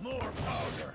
More powder!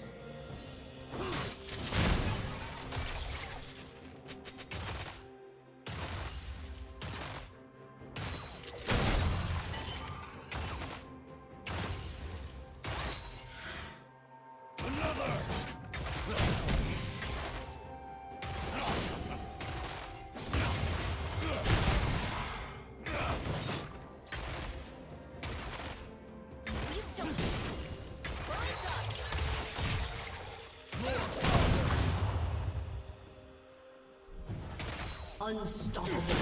Unstoppable.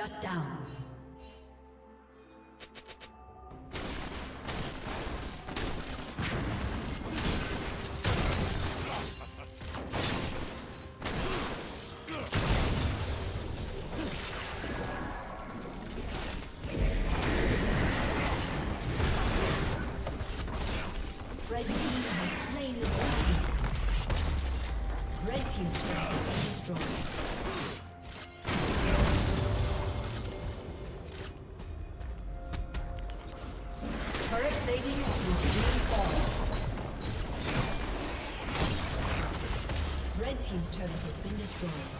Shut down. Destroyed.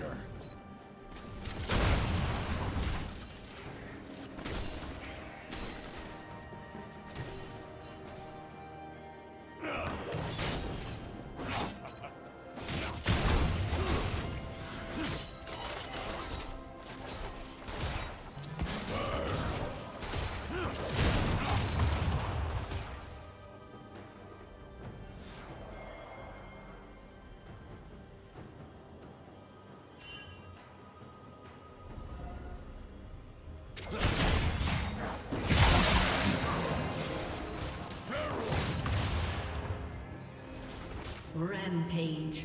More Rampage.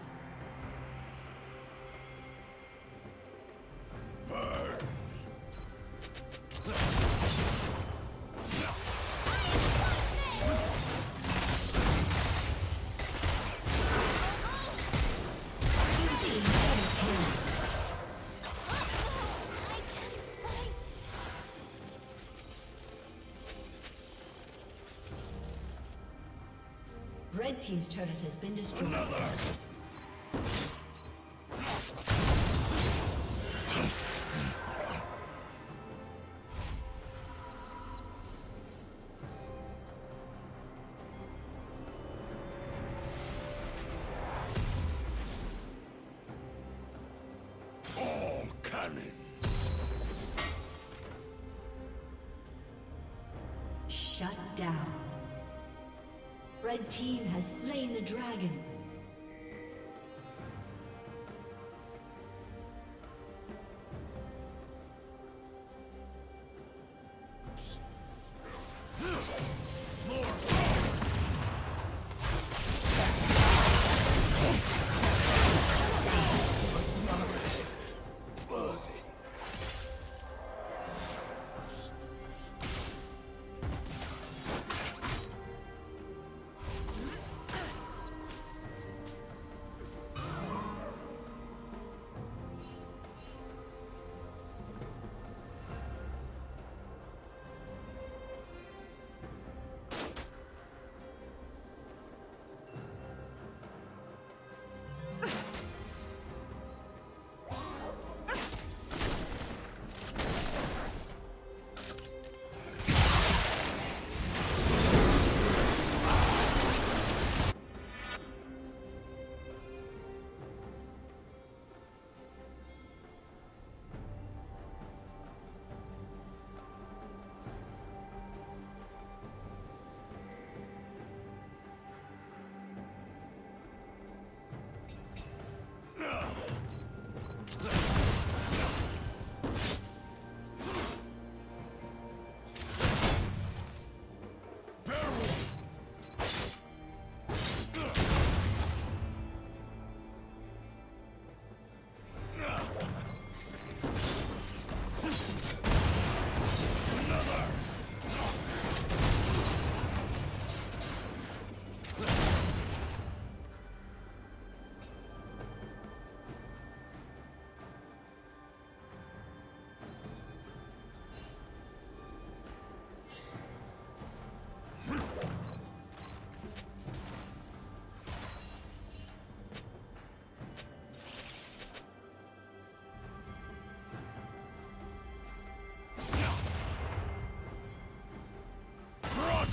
Red Team's turret has been destroyed. Another!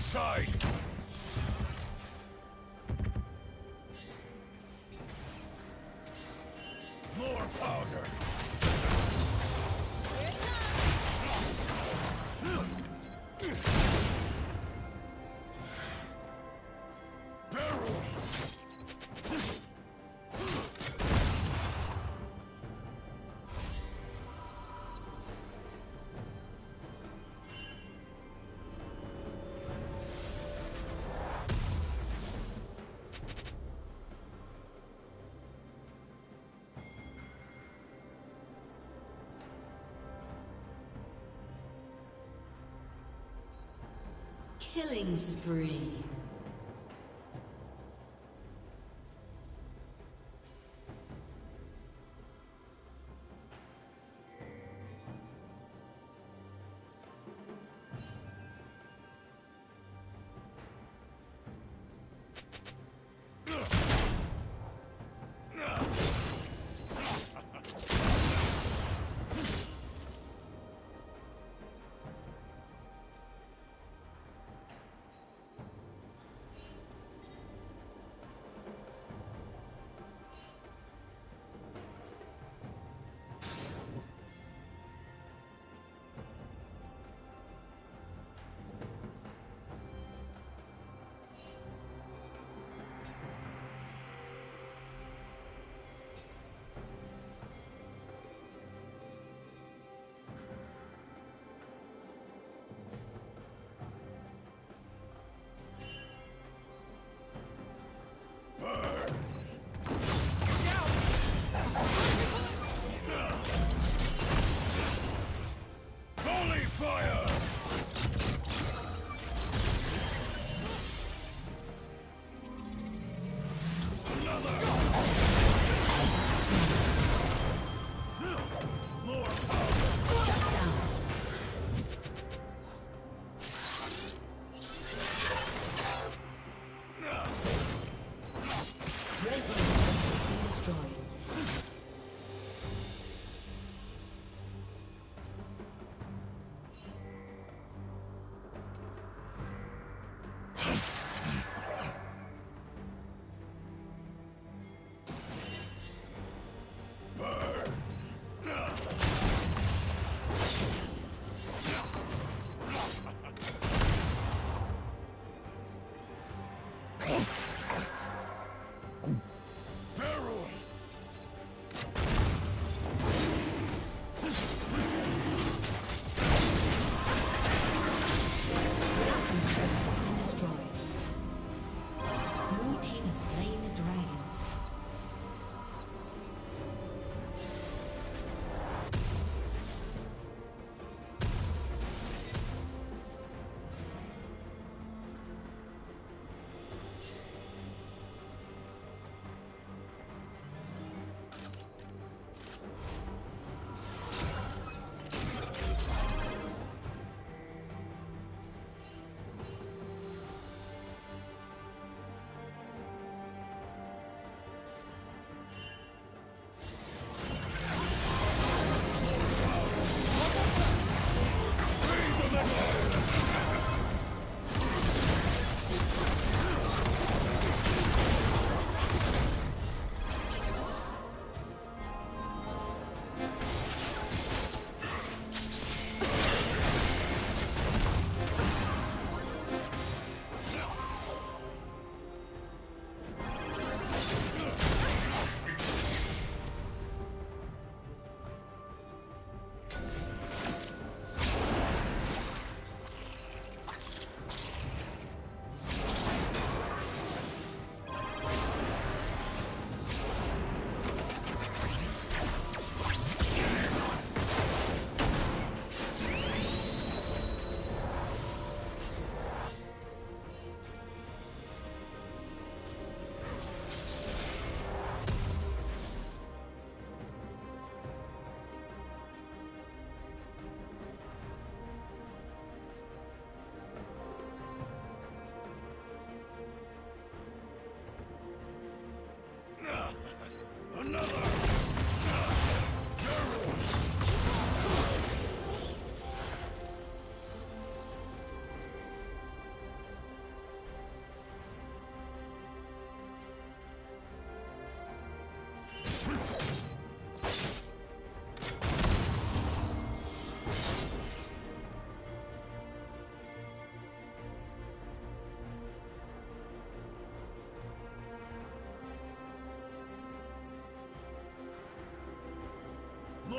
Sight! Killing spree.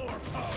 more power.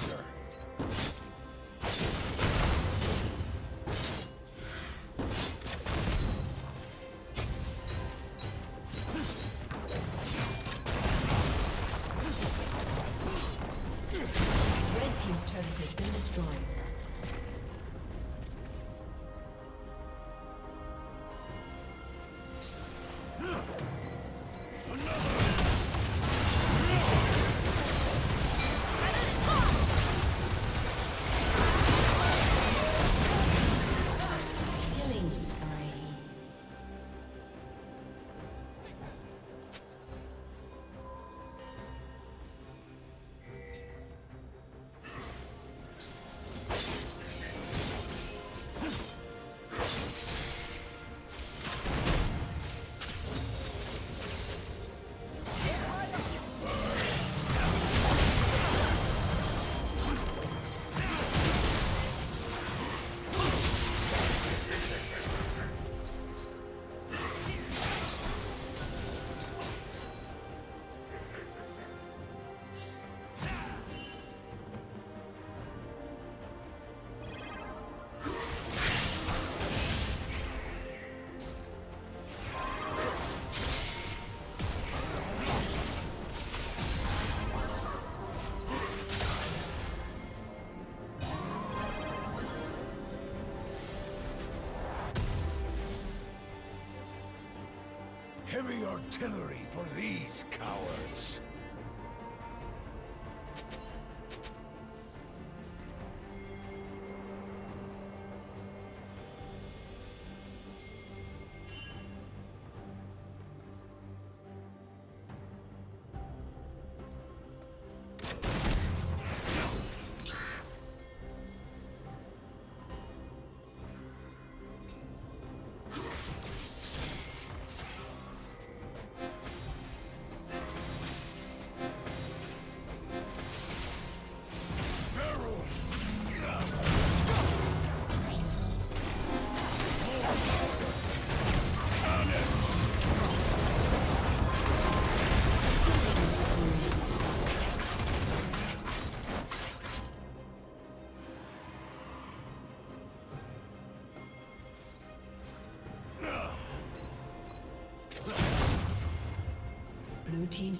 Heavy artillery for these cowards!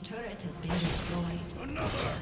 Turret has been destroyed. Another!